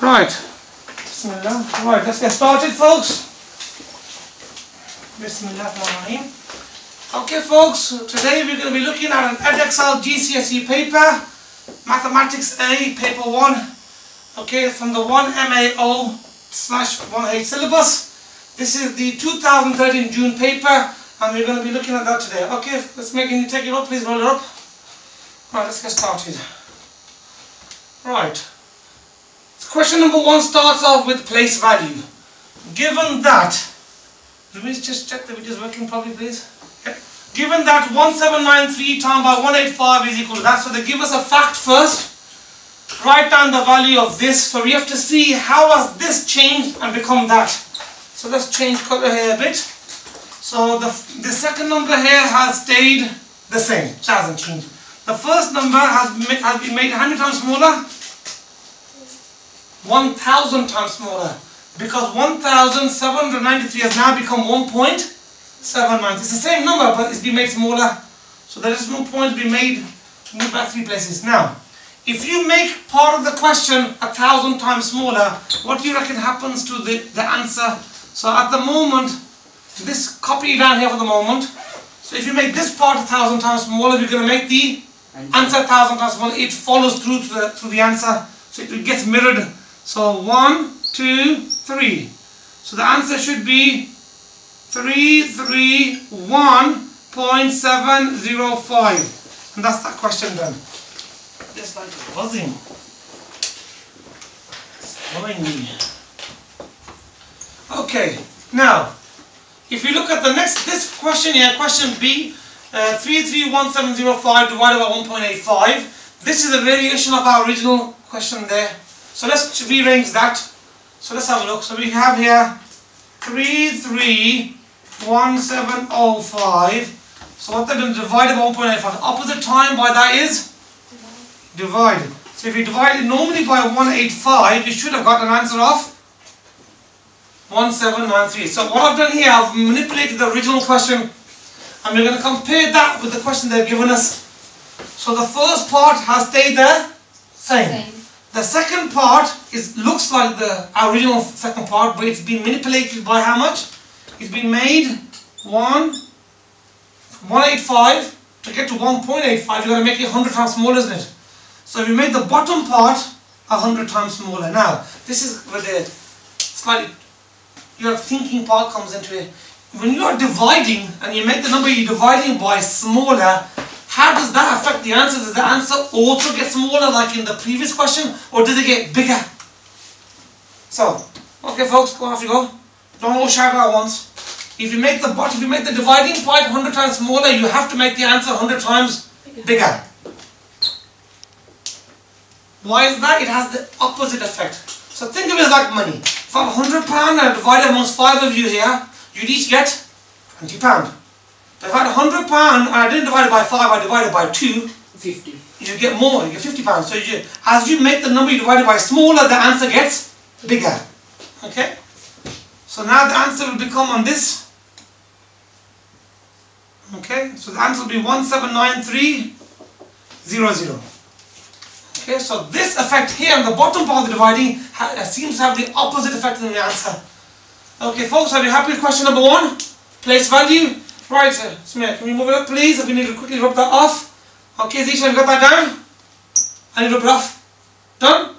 Right. Bismillah. Right, let's get started, folks. Bismillah. Okay, folks, today we're going to be looking at an Edexcel GCSE paper, Mathematics A, Paper 1, okay, from the 1MAO slash 1H syllabus. This is the 2013 June paper, and we're going to be looking at that today. Okay, let's make it, take it up, please roll it up. Right, let's get started. Right. Question number one starts off with place value. Given that, let me just check the video is working properly, please. Given that 1793 times by 185 is equal to that, so they give us a fact first. Write down the value of this, so we have to see how has this changed and become that. So let's change color here a bit. So the, the second number here has stayed the same, it hasn't changed. The first number has, has been made how many times smaller? 1000 times smaller because 1793 has now become 1.79 it's the same number but it's been made smaller. So there is no point to be made to move back three places. Now if you make part of the question a thousand times smaller what do you reckon happens to the, the answer? So at the moment this copy down here for the moment. So if you make this part a thousand times smaller you're going to make the answer. a thousand times smaller. It follows through to the, to the answer. So it gets mirrored so one, two, three. So the answer should be 331.705. And that's that question done. Just like buzzing. It's me. Okay, now, if you look at the next, this question here, question B, uh, 331705 divided by 1.85. This is a variation of our original question there. So let's rearrange that. So let's have a look. So we have here 331705. So what they're going to divide by 1.85. Opposite time by that is? Divide. So if you divide it normally by 185, you should have got an answer of 1793. So what I've done here, I've manipulated the original question and we're going to compare that with the question they've given us. So the first part has stayed the same. same. The second part is looks like the original second part, but it's been manipulated by how much? It's been made 1, 185. To get to 1.85, you've got to make it 100 times smaller, isn't it? So we made the bottom part 100 times smaller. Now, this is where the slightly, your thinking part comes into it. When you are dividing, and you make the number you're dividing by smaller, how does that affect the answer? Does the answer also get smaller like in the previous question or does it get bigger? So, okay folks, go off you go. Don't all shout at once. If you make the if you make the dividing point 100 times smaller, you have to make the answer 100 times bigger. Why is that? It has the opposite effect. So think of it like money. If I have 100 pound and I divide amongst five of you here, you'd each get 20 pound. If I had hundred pound and I didn't divide it by five, I divided by two. Fifty. You get more. You get fifty pounds. So you, as you make the number you divide it by smaller, the answer gets bigger. Okay. So now the answer will become on this. Okay. So the answer will be one seven nine three zero zero. Okay. So this effect here on the bottom part of the dividing uh, seems to have the opposite effect in the answer. Okay, folks. Are you happy with question number one? Place value. Right, sir. Smith, can we move it up, please? If we need to quickly rub that off. Okay, Zisha, have you got that down? I need to rub it off. Done?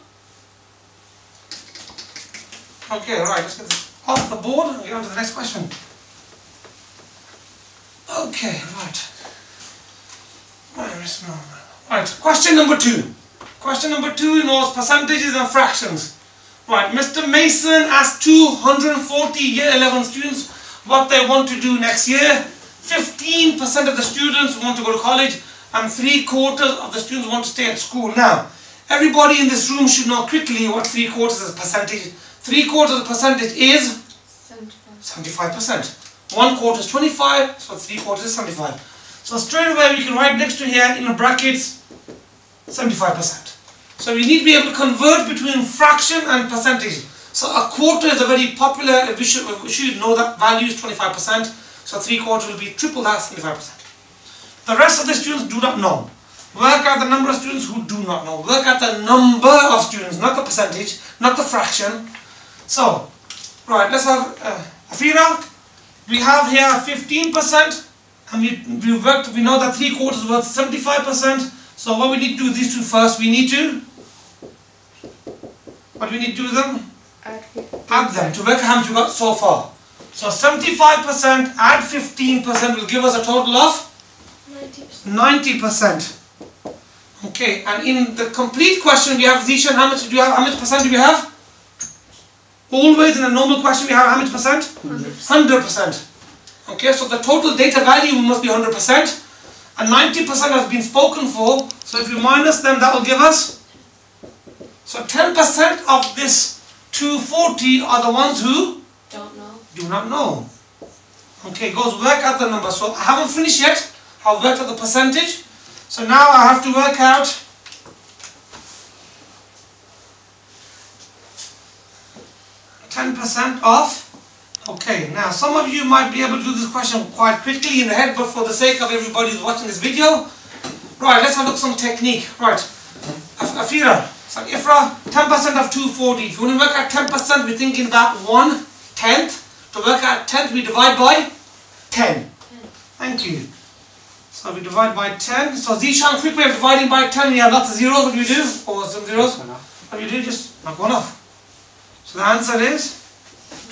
Okay, right, let's get this off the board and get on to the next question. Okay, right. Where is my... Right, question number two. Question number two involves percentages and fractions. Right, Mr. Mason asked 240 year 11 students what they want to do next year 15% of the students want to go to college and three quarters of the students want to stay at school. Now, everybody in this room should know quickly what three quarters is percentage. Three quarters of percentage is 75 percent. One quarter is 25, so three quarters is 75. So straight away we can write next to here in the brackets 75 percent. So we need to be able to convert between fraction and percentage. So a quarter is a very popular, we should, we should know that value is 25 percent. So three quarters will be triple that, 75%. The rest of the students do not know. Work out the number of students who do not know. Work out the number of students, not the percentage, not the fraction. So, right, let's have uh, Afira. We have here 15%, and we, we worked, we know that 3 quarters worth 75%. So what we need to do these two first, we need to, what do we need to do them? Add 15. Add them to work how much we got so far. So 75% add 15% will give us a total of 90%. 90%. Okay, and in the complete question we have Zishan, how much do you have, how much percent do we have? Always in a normal question we have how much percent? 100%. Okay, so the total data value must be 100%. And 90% has been spoken for, so if you minus them that will give us. So 10% of this 240 are the ones who Don't know. Do not know. Okay, goes work out the number. So I haven't finished yet. I've worked out the percentage. So now I have to work out ten percent off. Okay, now some of you might be able to do this question quite quickly in the head, but for the sake of everybody who's watching this video, right, let's have a look at some technique. Right, Af- Afira, so Ifra, 10% of 240. If you want to work out 10%, we're thinking about one tenth. To work out tenth, we divide by 10. Thank you. So we divide by 10. So Zishan, quick way of dividing by 10, we have lots of zeros. What do we do? Or some zeros? What do you do? Just knock one off. So the answer is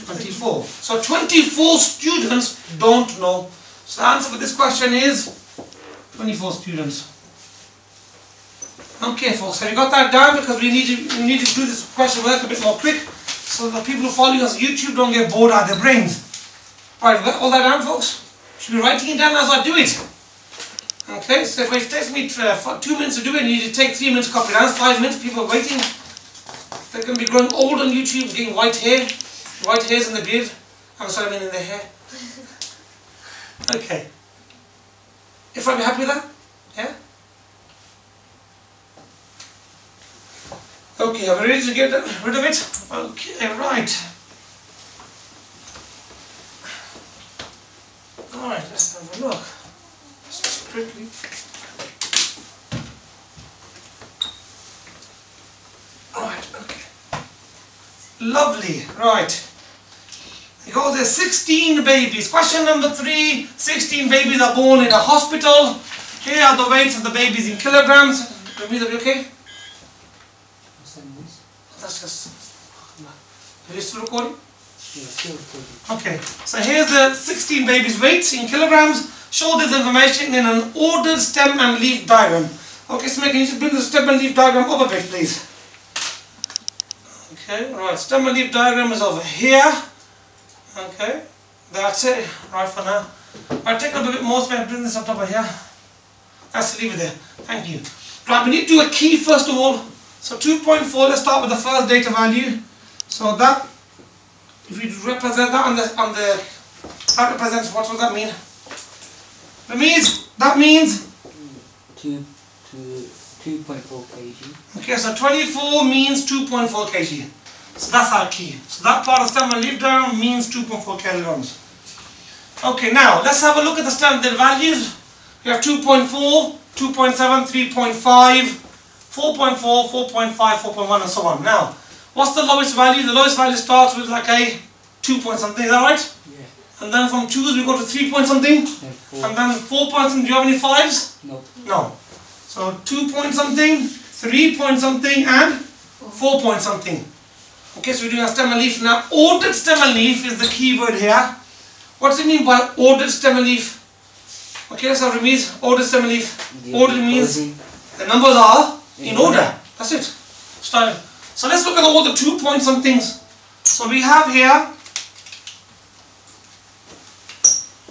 24. So 24 students don't know. So the answer for this question is 24 students. Okay folks, have you got that down? Because we need to, we need to do this question work a bit more quick so the people who follow us on YouTube don't get bored out of their brains. Alright, got all that down folks? Should be writing it down as I do it. Okay, so if it takes me uh, two minutes to do it, you need to take three minutes to copy it down, five minutes, people are waiting. They're going to be growing old on YouTube, getting white hair, white hairs in the beard. I'm sorry, I mean in the hair. Okay. If I'm happy with that? Yeah? Okay, are we ready to get rid of it? Okay, right. Alright, let's have a look. Just quickly. Right, okay. Lovely, right. Goes there 16 babies. Question number three 16 babies are born in a hospital. Here are the weights of the babies in kilograms. Ramiz, are you okay? That's just. Are you still recording? Okay, so here's the 16 babies' weights in kilograms. Show this information in an ordered stem and leaf diagram. Okay, so can you just bring the stem and leaf diagram up a bit, please? Okay, right, stem and leaf diagram is over here. Okay, that's it, right for now. Right, take a bit more space, and bring this up over here. That's leave it there. Thank you. Right, we need to do a key first of all. So 2.4, let's start with the first data value. So that, if we represent that on the, on the, that represents, what does that mean? That means, that means, Two to two point four kg. okay, so 24 means 2.4 kg. So that's our key. So that part of stem and leaf diagram means 2.4 kilograms. Okay, now let's have a look at the standard values. We have 2.4, 2.7, 3.5, 4.4, 4.5, 4.1 and so on. Now, what's the lowest value? The lowest value starts with like a 2 point something, is that right? Yeah. And then from 2s we go to 3 point something. And four. And then 4 point something. Do you have any 5s? Nope. No. So 2 point something, 3 point something and 4 point something. Okay, so we're doing a stem and leaf. Now, ordered stem and leaf is the key word here. What does it mean by ordered stem and leaf? Okay, let's have Ramiz. Ordered stem and leaf. Ordered means the numbers are in order. That's it. Style. So let's look at all the two points point somethings. So we have here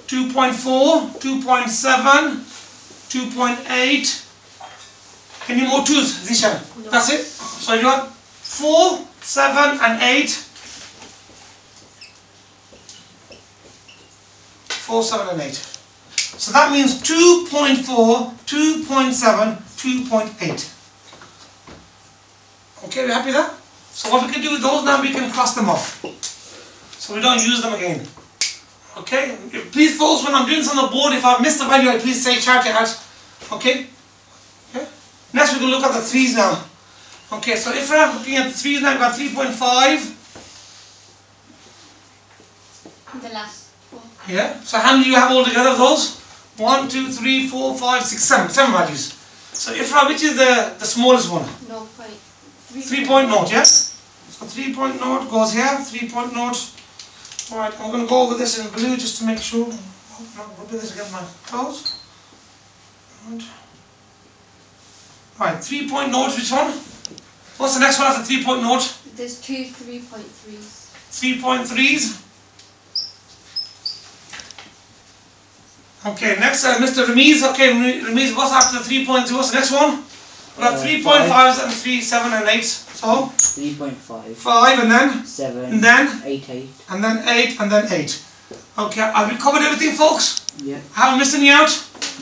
2.4, 2.7, 2.8. Any more twos, Zishan? No. That's it. So you got 4, 7 and 8. 4, 7 and 8. So that means 2.4, 2.7, 2.8. Okay, we're happy with that? So what we can do with those now, we can cross them off. So we don't use them again. Okay? Please folks, when I'm doing this on the board, if I miss missed a value, please say shout it out. Okay? Okay? Next we're going to look at the threes now. Okay, so if we're looking at the threes now, we've got 3.5. The last one. Yeah. So how many do you have altogether of those? One, two, three, four, five, six, seven. Seven values. So Ifra, which is the, the smallest one? No point. 3.0, yes? So three point note goes here, three point note. Alright, I'm going to go over this in blue just to make sure. Oh, no, rub this against my clothes. Right. Right, 3.0, which one? What's the next one after three point note? There's two 3.3s. 3.3s. Okay, next, uh, Mr. Ramiz. Okay, Rami- Ramiz, what's after 3.0? What's the next one? We got Uh, 3.5s and 3, 7 and 8. So, 3.5, 5 and then, 7, and then, 8, 8. and then 8 and then 8. Okay, have we covered everything, folks? Yeah. Haven't missed any out?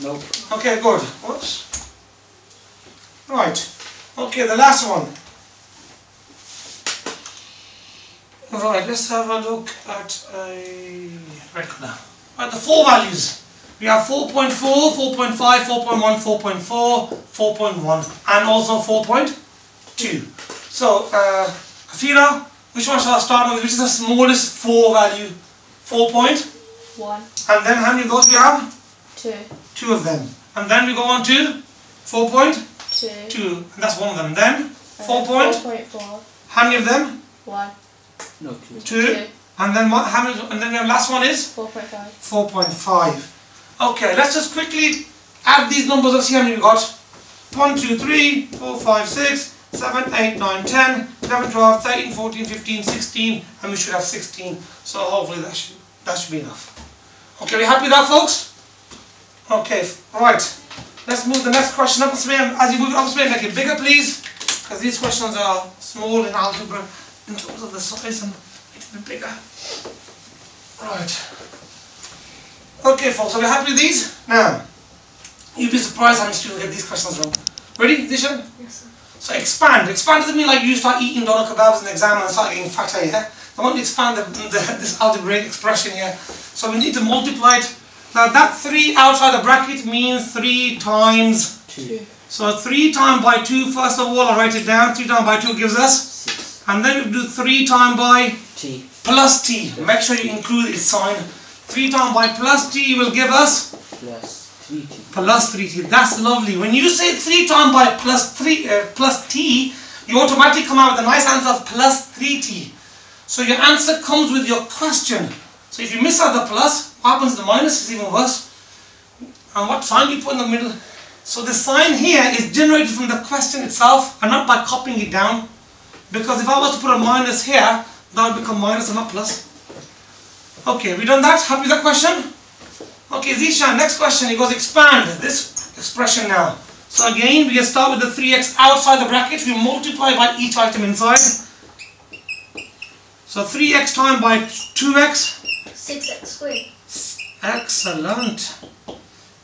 Nope. Okay, good. Whoops. Right. Okay, the last one. Right, let's have a look at a colour. Right, the four values. We have 4.4, 4.5, 4.1, 4.4, 4.1, and also 4.2. So, uh, Afira, which one shall I start with? Which is the smallest four value? 4.1. And then how many of those we have? two, two of them. And then we go on to 4.2, two. and that's one of them. Then uh, 4 point, 4.4. how many of them? One, No, 2. Two. two, And then what, how many, and then the last one is 4.5. 4.5. Okay, let's just quickly add these numbers up, see how many we got. 1, 2, 3, 4, 5, 6, 7, 8, 9, 10, 11, 12, 13, 14, 15, 16, and we should have 16. So hopefully that should, that should be enough. Okay, we happy with that, folks? Okay, right. Let's move the next question up. Smail. As you move it up, Smail, make it bigger, please. Because these questions are small in algebra in terms of the size and a bit bigger. Right. Okay, folks, are we happy with these? Now, you'd be surprised how many students get these questions wrong. Ready, Dishan? Yes, sir. So expand. Expand doesn't mean like you start eating doner kebabs in the exam and start getting fatter, yeah? I want to expand the, the, this algebraic expression here. So we need to multiply it. Now that 3 outside the bracket means 3 times. 2. So 3 times by 2, first of all, I'll write it down. 3 times by 2 gives us. 6. And then we do 3 times by T. plus t. Make sure you include its sign. 3 times by plus t will give us Plus 3T. plus 3t. That's lovely. When you say 3 times by plus 3 uh, plus t, you automatically come out with a nice answer of plus 3t. So your answer comes with your question. So if you miss out the plus, what happens the minus is even worse. And what sign you put in the middle? So the sign here is generated from the question itself and not by copying it down. Because if I was to put a minus here, that would become minus and not plus. Okay, we done that? Happy with that question? Okay, Zishan, next question. It goes expand this expression now. So again, we can start with the 3x outside the bracket. We multiply by each item inside. So 3x times by 2x. 6x squared. Excellent.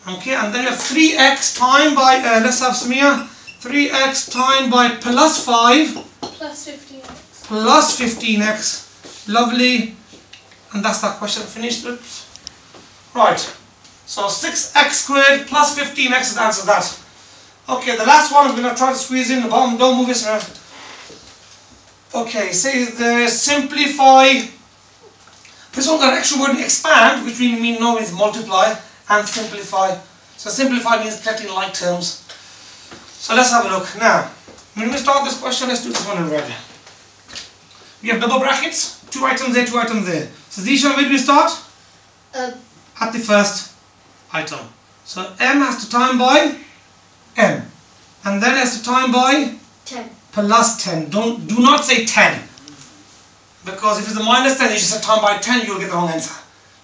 Okay, and then you have 3x times by, uh, let's have some here. 3x times by plus 5 Plus 15x. plus 15x. Lovely. And that's that question finished. Right. So 6x squared plus 15x is the answer to that. Okay, the last one I'm going to try to squeeze in the bottom. Don't move this around. Okay, says the simplify. This one got an extra word expand, which we mean no means multiply, and simplify. So simplify means collecting like terms. So let's have a look. Now, when we start this question, let's do this one in red. We have double brackets, two items there, two items there. So Zishan, where do we start? Uh, At the first item. So m has to time by m. And then has to time by 10. plus 10. Don't do not say 10. Because if it's a minus 10, you should say time by 10, you'll get the wrong answer.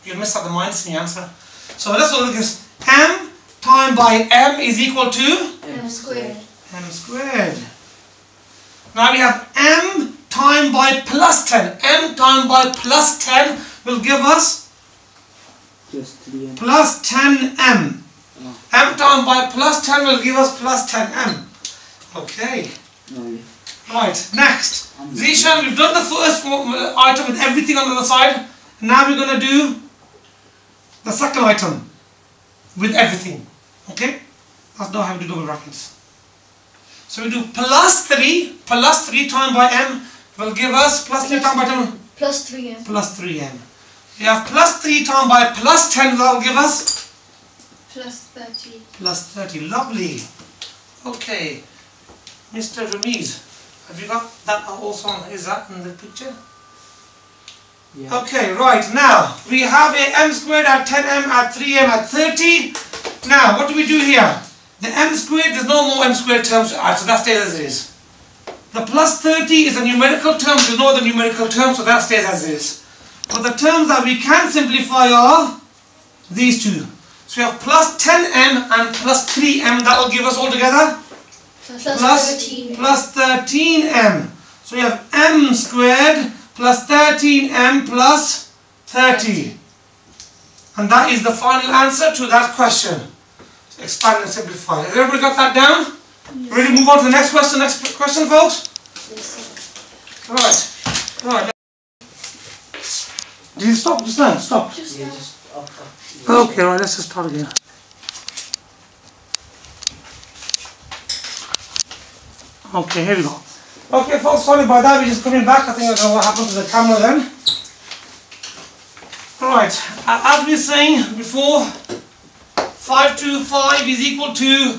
You'll miss out the minus in the answer. So let's look at this. m time by m is equal to M squared. m squared. Now we have m time by plus 10. m time by plus 10 will give us Just 3M. plus 10m. Oh, m time by plus 10 will give us plus 10m. Okay. no, yeah. Right, next. Zishan, we've done the first uh, item with everything on the other side. Now we're going to do the second item with everything. Okay? That's not how to do double brackets. So we do plus 3, plus 3 times by m will give us plus 3 times by 10, Plus 3m. plus 3m. We have plus 3 times by plus 10 that will give us Plus 30. plus 30. Lovely. Okay. Mr. Ramiz, have you got that also on? Is that in the picture? Yeah. Okay, right. Now, we have a m squared at 10m at 3m at 30. Now, what do we do here? The m squared, there's no more m squared terms to add, so that stays as it is. The plus 30 is a numerical term, there's know the numerical term, so that stays as is. But the terms that we can simplify are these two. So we have plus 10m and plus 3m, that will give us altogether Plus, plus 13. plus 13m. So we have m squared plus 13m plus 30. And that is the final answer to that question. Expand and simplify. Has everybody got that down? Ready to move on to the next question? Next question, folks? Alright. Alright. Did you stop just now? Stop. Just Yeah, now. just up, up. Okay, right, let's just start again. Okay, here we go. Okay, folks, sorry about that. We're just coming back. I think I don't know what happened to the camera then. Right, uh, as we were saying before, 525 is equal to,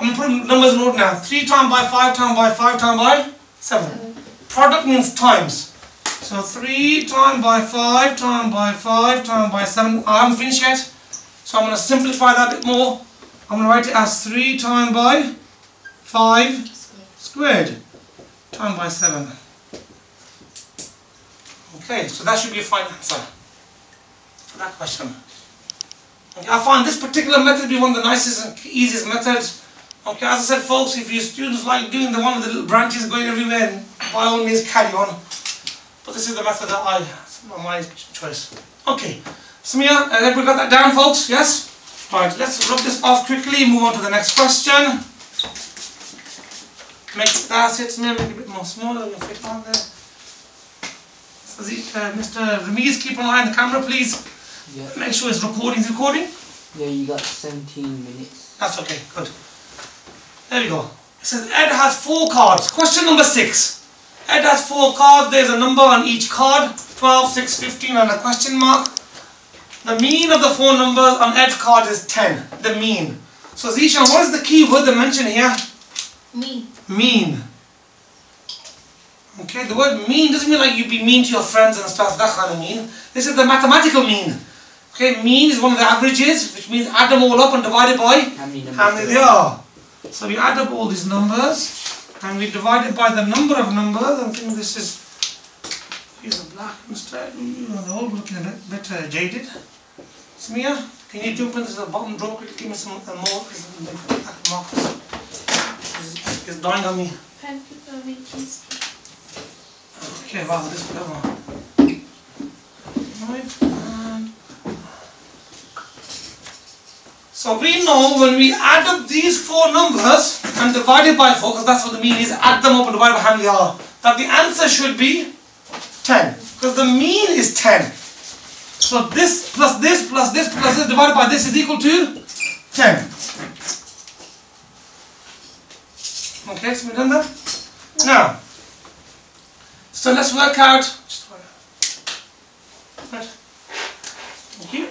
I'm going to put numbers in order now. 3 times by 5 times by 5 times by 7. Product means times. So 3 times by 5 times by 5 times by 7. I haven't finished yet. So I'm going to simplify that a bit more. I'm going to write it as 3 times by 5 squared times by 7. Okay, so that should be a fine answer for that question. I find this particular method to be one of the nicest and easiest methods. Okay, as I said folks, if your students like doing the one with the little branches going everywhere, by all means carry on. But this is the method that I, my choice. Okay, Samia, has we got that down folks? Yes? Right, let's rub this off quickly, move on to the next question. Make that's it, Samia, make it a bit more smaller, we'll fit on there. So the, uh, Mr. Ramiz, keep an eye on the camera please. Yeah. Make sure it's recording, it's recording. Yeah, you got 17 minutes. That's okay, good. There we go. It says Ed has four cards. Question number six. Ed has four cards. There's a number on each card 12, 6, 15, and a question mark. The mean of the four numbers on Ed's card is 10. The mean. So, Zishan, what is the key word they mention here? Me. Mean. Okay, the word mean doesn't mean like you'd be mean to your friends and stuff, that kind of mean. This is the mathematical mean. Okay, mean is one of the averages, which means add them all up and divide it by How many numbers? how many they are. So we add up all these numbers and we divide it by the number of numbers. I think this is piece of black instead. Ooh, They're all looking a bit, uh, jaded. Samia, can you jump into the bottom drawer quickly? Give me some uh, more. It's, it's dying on me. Pen, me, keys. Okay, wow, this one. Right, so we know when we add up these four numbers and divide it by four, because that's what the mean is, add them up and divide by how many are, that the answer should be 10. Because the mean is 10. So this plus this plus this plus this divided by this is equal to 10. Okay, so we've done that? Now, so let's work out. Right. Thank you.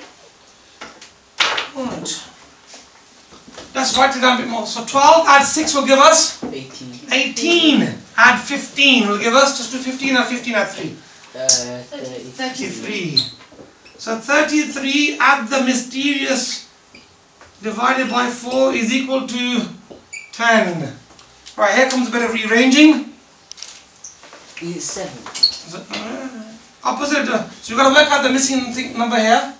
Alright. Let's write it down a bit more. So 12 add 6 will give us 18. 18. Add 15 will give us, just do 15 add 15 add 3. Uh, 30. 33. So 33 add the mysterious divided by 4 is equal to 10. Right, here comes a bit of rearranging. Is it 7? So, uh, opposite, uh, so you got to work out the missing thing, number here.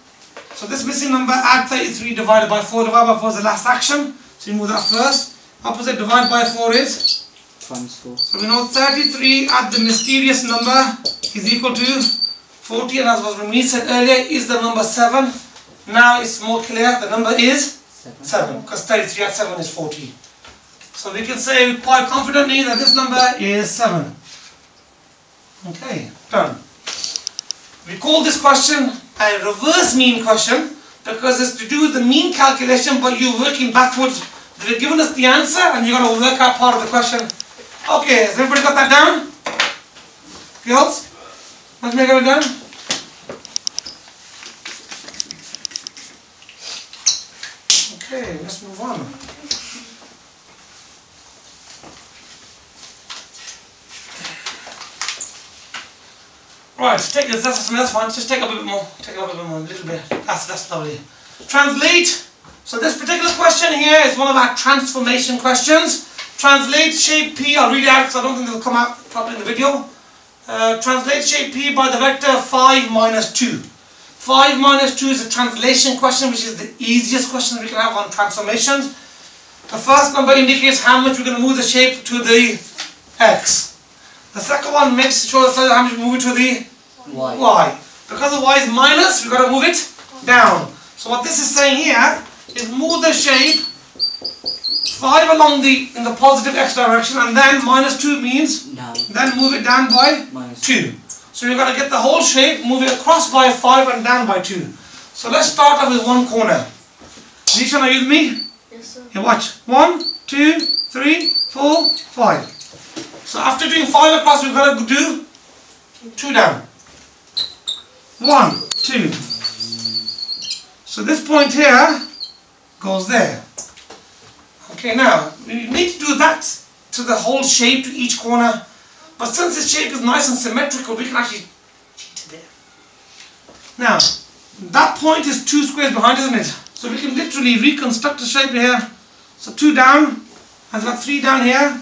So this missing number, add 33 divided by 4, divided by 4 is the last action. So you move that first. Opposite divided by 4 is, Times 4. so we know 33 add the mysterious number is equal to 40 and as was Rami said earlier is the number 7. Now it's more clear, the number is 7. 7 because 33 at 7 is 40. So we can say quite confidently that this number is 7. Okay, done. We call this question a reverse mean question because it's to do with the mean calculation but you're working backwards They've given us the answer and you got to work out part of the question. Okay, has everybody got that down? Girls? Let's make it down. Okay, let's move on. Right, take this, that's, that's fine, just take up a bit more, take up a bit more, a little bit, that's, that's lovely. Translate, so this particular question here is one of our transformation questions. Translate shape P, I'll read it out because I don't think it'll come out properly in the video. Uh, translate shape P by the vector 5 minus 2. 5 minus 2 is a translation question which is the easiest question we can have on transformations. The first number indicates how much we're going to move the shape to the x. The second one makes sure that how much we move it to the Y. y. Because the y is minus, we've got to move it down. So what this is saying here is move the shape 5 along the in the positive x direction and then minus 2 means Now, then move it down by minus 2. So you've got to get the whole shape, move it across by 5 and down by 2. So let's start off with one corner. Nishan, are you with me? Yes, sir. Here, watch. One, two, three, four, five. So after doing 5 across, we've got to do 2 down. 1, 2. So this point here goes there. Okay, now, we need to do that to the whole shape, to each corner. But since this shape is nice and symmetrical, we can actually cheat it there. Now, that point is two squares behind, isn't it? So we can literally reconstruct the shape here. So two down, and got three down here,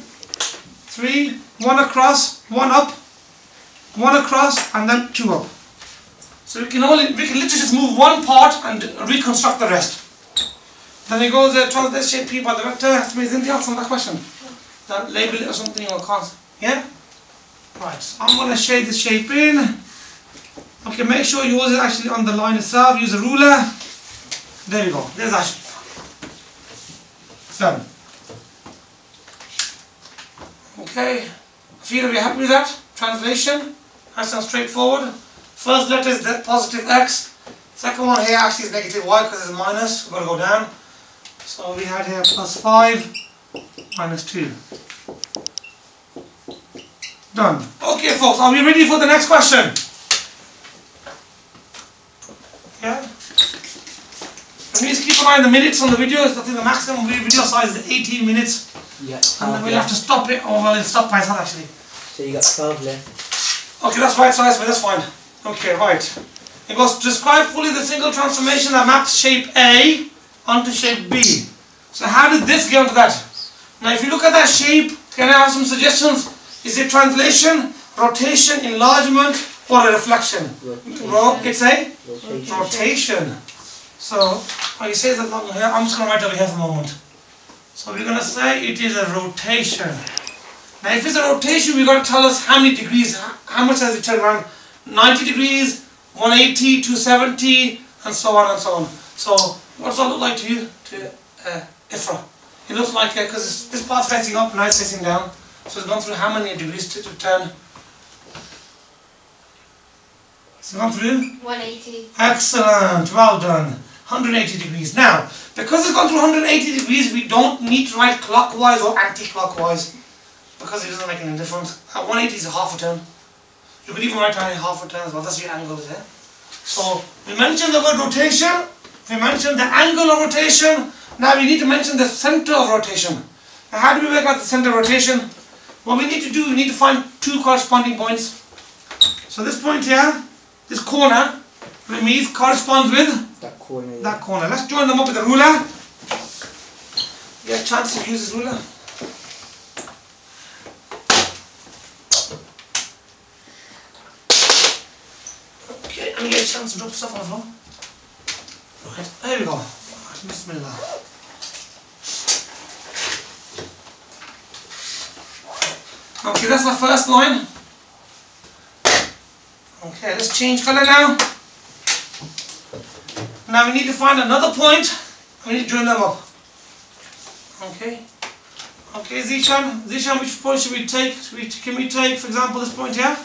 three, one across, one up, one across, and then two up. So we can only we can literally just move one part and reconstruct the rest. Then it goes uh, translate shape P by the vector. Has to be anything else on that question? That label it or something or can't. Yeah? Right, so I'm gonna shade the shape in. Okay, make sure yours is actually on the line itself. Use a ruler. There you go. There's shape. Done. Okay. Feel you happy with that? Translation. Nice and straightforward. First letter is positive x. Second one here actually is negative y because it's minus. We've got to go down. So we had here plus 5 minus 2. Done. Okay folks, are we ready for the next question? Yeah? Please keep an eye on the minutes on the videos. I think the maximum video size is 18 minutes. Yeah, And then we'll have to stop it, or well, it'll stop by itself actually. So you got 12 left. Okay, that's right size, but that's fine. Okay, right. It goes, describe fully the single transformation that maps shape A onto shape B. So how did this get onto that? Now if you look at that shape, can I have some suggestions? Is it translation, rotation, enlargement, or a reflection? Ro- it's a Rotation. rotation. So, oh, you say that long here. I'm just going to write over here for a moment. So we're going to say it is a rotation. Now, if it's a rotation, we've got to tell us how many degrees, how much has it turned around? 90 degrees, 180, 270, and so on and so on. So, what does that look like to you, to uh, Ifra? It looks like, because this part's facing up, now it's facing down. So it's gone through how many degrees to, to turn? It's gone through 180. Excellent, well done. 180 degrees. Now, because it's gone through 180 degrees, we don't need to write clockwise or anti-clockwise because it doesn't make any difference. At 180 is a half a turn. You could even write half a turn as well. That's your angle there. So, we mentioned the word rotation. We mentioned the angle of rotation. Now we need to mention the center of rotation. Now, how do we work out the center of rotation? What we need to do, we need to find two corresponding points. So this point here, this corner, Ramiz corresponds with corner. there. that corner. Let's join them up with a ruler. Get a chance to use this ruler. Okay, let me get a chance to drop stuff on the floor. Right, there we go. Right, Bismillah. Okay, that's our first line. Okay, let's change color now. Now we need to find another point. We need to join them up. Okay. Okay, Zishan. Zishan, which point should we take? Should we, can we take, for example, this point here?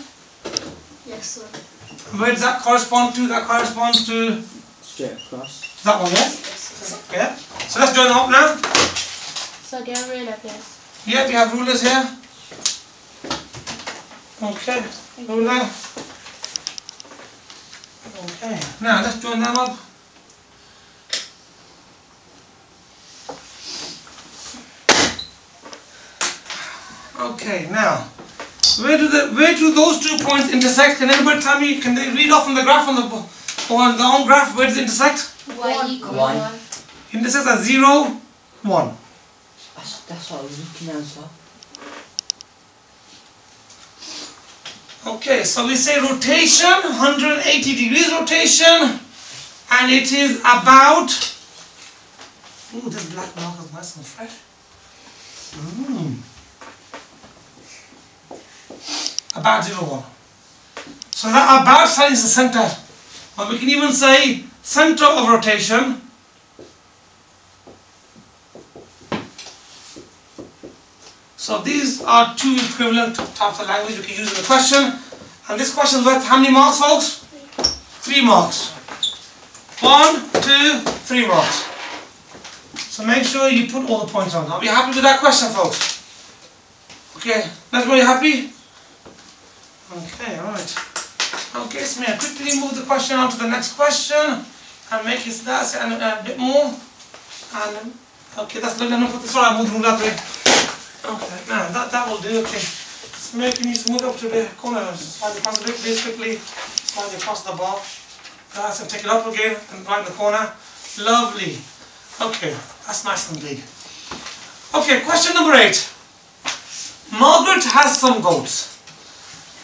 Yes, sir. Where does that correspond to? That corresponds to Straight across. that one, yeah? Yes, sir. Yeah. So let's join them up now. So do you have ruler, please? Yeah, we have rulers here. Okay, ruler. Okay, now let's join them up. Okay, now where do the where do those two points intersect? Can anybody tell me? Can they read off on the graph on the on the own graph? Where does it intersect? Y equals One. 1. Intersects at zero, one. That's, that's what I was looking at, sir. Okay, so we say rotation, 180 degrees rotation, and it is about. Ooh, this black mark is nice and fresh. Mm. About zero one. So that about sign is the center. Or we can even say center of rotation. So these are two equivalent types of language we can use in the question. And this question is worth how many marks, folks? Three marks. One, two, three marks. So make sure you put all the points on. Are we happy with that question, folks? Okay, that's why you happy? Okay, alright. Okay, so may I quickly move the question on to the next question and make it that and uh, a bit more. And okay, that's good enough. Sorry, I moved that way. Okay, now that, that will do, okay. Just make me move up to the corner, slide across a bit, quickly, slide across the bar. That's and take it up again and right in the corner. Lovely. Okay, that's nice and big. Okay, question number eight. Margaret has some goats.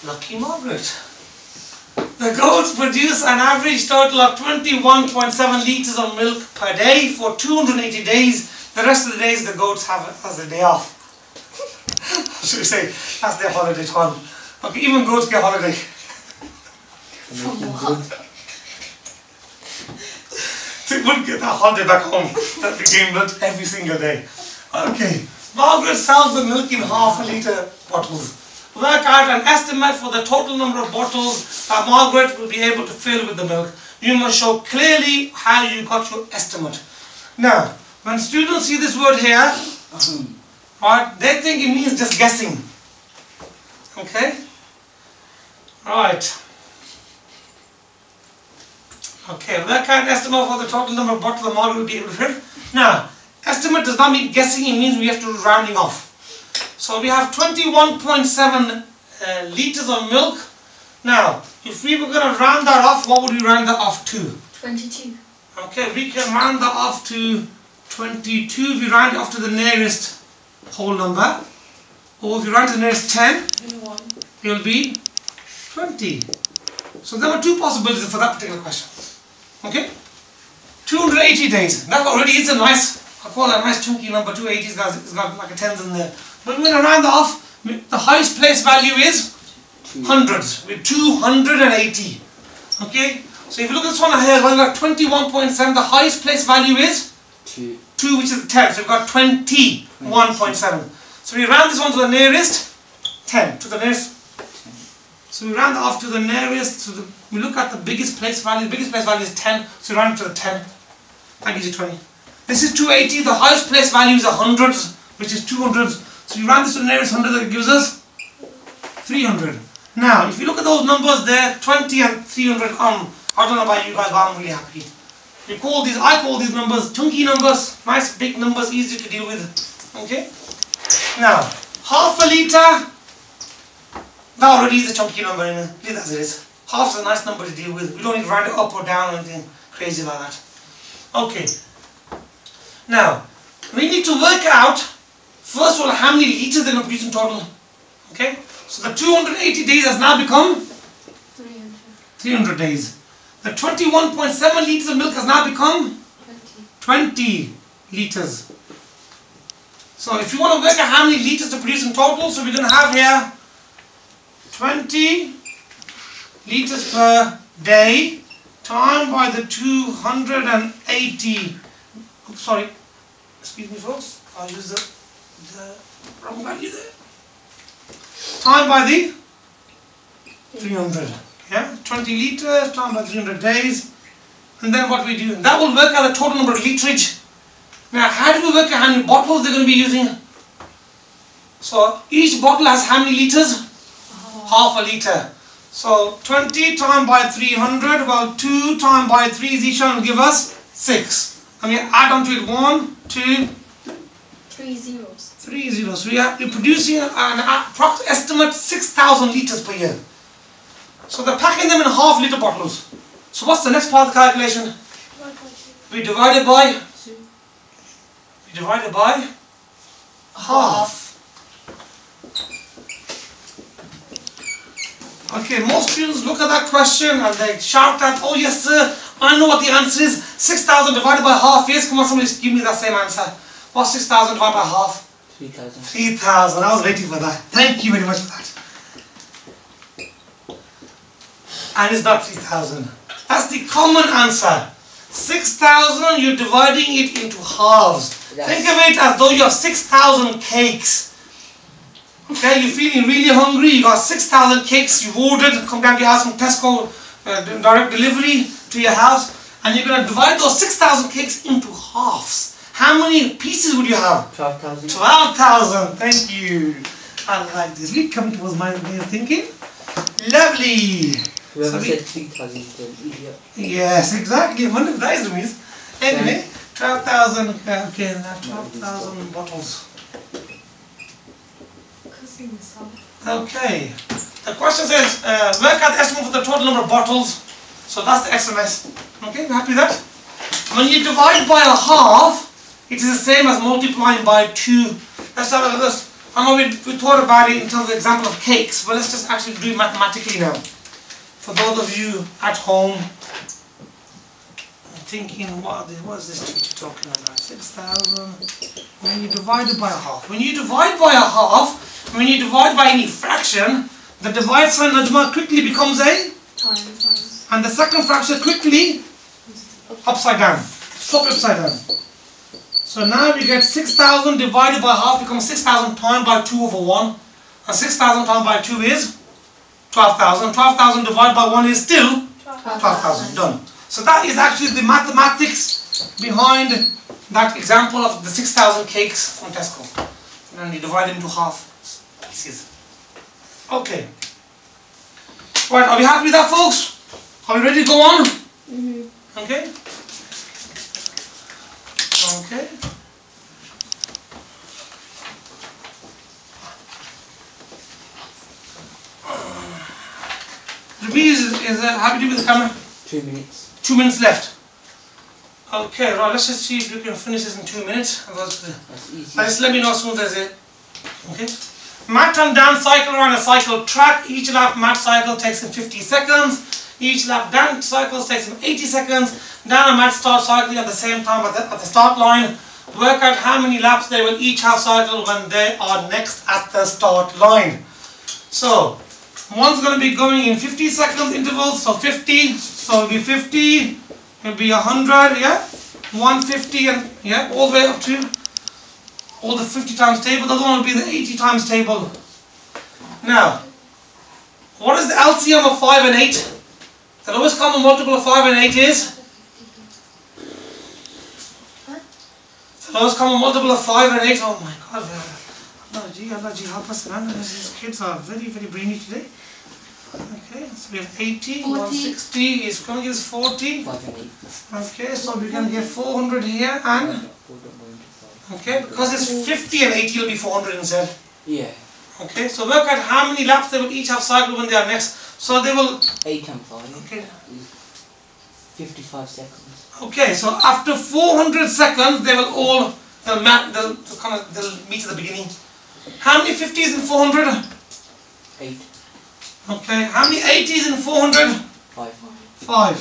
Lucky Margaret. The goats produce an average total of 21.7 litres of milk per day for 280 days. The rest of the days the goats have as a day off. Should we say that's their holiday time? Okay, even goats get holiday. Making good. They wouldn't get that holiday back home. That became milk every single day. Okay. Margaret sells the milk in half a litre bottles. Work out an estimate for the total number of bottles that Margaret will be able to fill with the milk. You must show clearly how you got your estimate. Now, when students see this word here, uh-huh. right, they think it means just guessing. Okay? Right. Okay, work out an estimate for the total number of bottles the model will be able to fill. Now, estimate does not mean guessing, it means we have to do rounding off. So we have 21.7 uh, liters of milk. Now, if we were going to round that off, what would we round that off to? 22. Okay, we can round that off to 22. We round it off to the nearest whole number. Or if you round to the nearest 10, it will be 20. So there are two possibilities for that particular question. Okay? 280 days. That already is a nice, I call that a nice chunky number. 280 it's got, it's got like a tens in there. But we're going to round off. The highest place value is hundreds. With 280. Okay? So if you look at this one here, we've got 21.7. The highest place value is Two. 2, which is 10. So we've got 21.7. So we round this one to the nearest 10. To the nearest. So we round off to the nearest. To the, we look at the biggest place value. The biggest place value is 10. So we round it to the 10. That gives you 20. This is 280. The highest place value is 100, which is 200. So you round this to the nearest 100. That gives us 300. Now, if you look at those numbers there, 20 and 300, um, I don't know about you guys, but I'm really happy. We call these, I call these numbers chunky numbers, nice big numbers, easy to deal with. Okay? Now, half a litre, that already is a chunky number, you as it is. Half is a nice number to deal with. We don't need to round it up or down or anything crazy like that. Okay. Now, we need to work out, first of all, how many litres they're going to produce in total. Okay? So the 280 days has now become 300. 300 days. The 21.7 litres of milk has now become 20. 20 litres. So if you want to work out how many litres to produce in total, so we're going to have here 20 litres per day times by the 280. Oops, sorry. Excuse me folks. I'll use the, the wrong value there. Time by the hmm. 300. Yeah, 20 litres times by 300 days. And then what we do, that will work out the total number of literage Now, how do we work out how many bottles they're going to be using? So, each bottle has how many liters? Uh-huh. Half a liter. So, 20 times by 300, well, 2 times by 3 is each one will give us 6. And we add on to it 1, 2, Three zeros. 3 zeros. So, we are producing an uh, approximate estimate 6,000 liters per year. So, they're packing them in half liter bottles. So, what's the next part of the calculation? We divide it by We divide it by half. Okay, most students look at that question and they shout out, oh yes sir, I know what the answer is. 6,000 divided by half is, come on somebody give me that same answer. What's 6,000 divided by half? 3,000. 3,000, I was waiting for that. Thank you very much for that. And it's not 3,000. That's the common answer. 6,000, you're dividing it into halves. Yes. Think of it as though you have 6,000 cakes. Okay, you're feeling really hungry, you got 6,000 cakes you ordered, come down to your house from Tesco, uh, direct delivery to your house, and you're going to divide those 6,000 cakes into halves. How many pieces would you have? 12,000. 12,000. Thank you. I like this. We come towards my way of thinking. Lovely. Whoever So said 3,000 is an idiot. Yes, exactly. One of those means. Anyway, 12,000. uh, Okay, now 12,000 bottles. Okay. The question says, uh, work out the estimate for the total number of bottles. So that's the SMS. Okay, you happy with that? When you divide by a half, it is the same as multiplying by 2. Let's have a look at this. I know we, we thought about it in terms of the example of cakes, but let's just actually do it mathematically now. For those of you at home thinking, what, is- what is this teacher talking about? 6,000. When you divide it by a half. When you divide by a half, when you divide by any fraction, the divide sign Najma quickly becomes a, and the second fraction quickly upside down. Swap upside down. So now we get 6,000 divided by half becomes 6,000 times by 2 over 1. And 6,000 times by 2 is 12,000. 12,000 divided by 1 is still 12,000. Done. So that is actually the mathematics behind that example of the 6,000 cakes from Tesco. And then you divide them into half pieces. Okay. Right, are we happy with that folks? Are we ready to go on? Mm-hmm. Okay. Okay. Is, is uh, happy to be the camera. Two minutes. Two minutes left. Okay, right, let's just see if we can finish this in two minutes. Otherwise, uh, That's easy. Just let me know as soon as there's it. Okay. Matt and Dan cycle around a cycle track. Each lap Matt cycle takes him 50 seconds. Each lap Dan cycles takes him 80 seconds. Dan and Matt start cycling at the same time at the, at the start line. Work out how many laps they will each have cycled when they are next at the start line. So, one's going to be going in 50 seconds intervals, so 50, so it'll be 50, it'll be 100, yeah? 150 and, yeah, all the way up to all the 50 times table, the other one will be the 80 times table. Now, what is the LCM of 5 and 8? The lowest common multiple of 5 and 8 is? The lowest common multiple of 5 and 8, oh my god. Allah ji, Allah ji, help us man, these kids are very, very brainy today. Okay, so we have 80, 40. 160 is going to give us 40. Five and eight. Okay, so we're going to get 400 here and Four don't go into five. Okay, because it's 50 and 80 will be 400 instead. Yeah. Okay, so work out how many laps they will each have cycled when they are next. So they will, Eight and five okay, 55 seconds. okay, so after 400 seconds they will all, they'll, ma- they'll, they'll kind of, they'll meet at the beginning. How many 50s in 400? Eight. Okay, how many 80s in 400? Five. 5.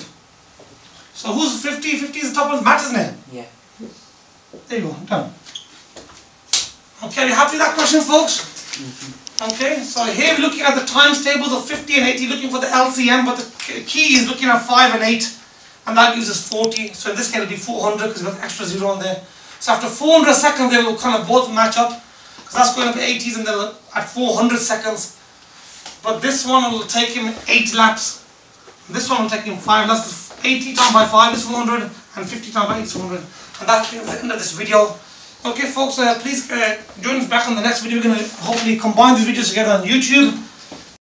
So who's 50? 50 is the top one, Matt isn't it? Yeah. There you go, done. Okay, you happy with that question folks? Mhm. Okay, so here we're looking at the times tables of 50 and 80, looking for the LCM, but the key is looking at 5 and 8, and that gives us 40. So in this case it'll be 400 because we've got extra zero on there. So after 400 seconds, they will kind of both match up, because that's going to be 80s and then at 400 seconds. But this one will take him 8 laps. This one will take him 5 laps. 'cause 80 times by 5 is 400, and 50 times by 8 is 400. And that brings the end of this video. Okay folks, uh, please uh, join us back on the next video. We're going to hopefully combine these videos together on YouTube.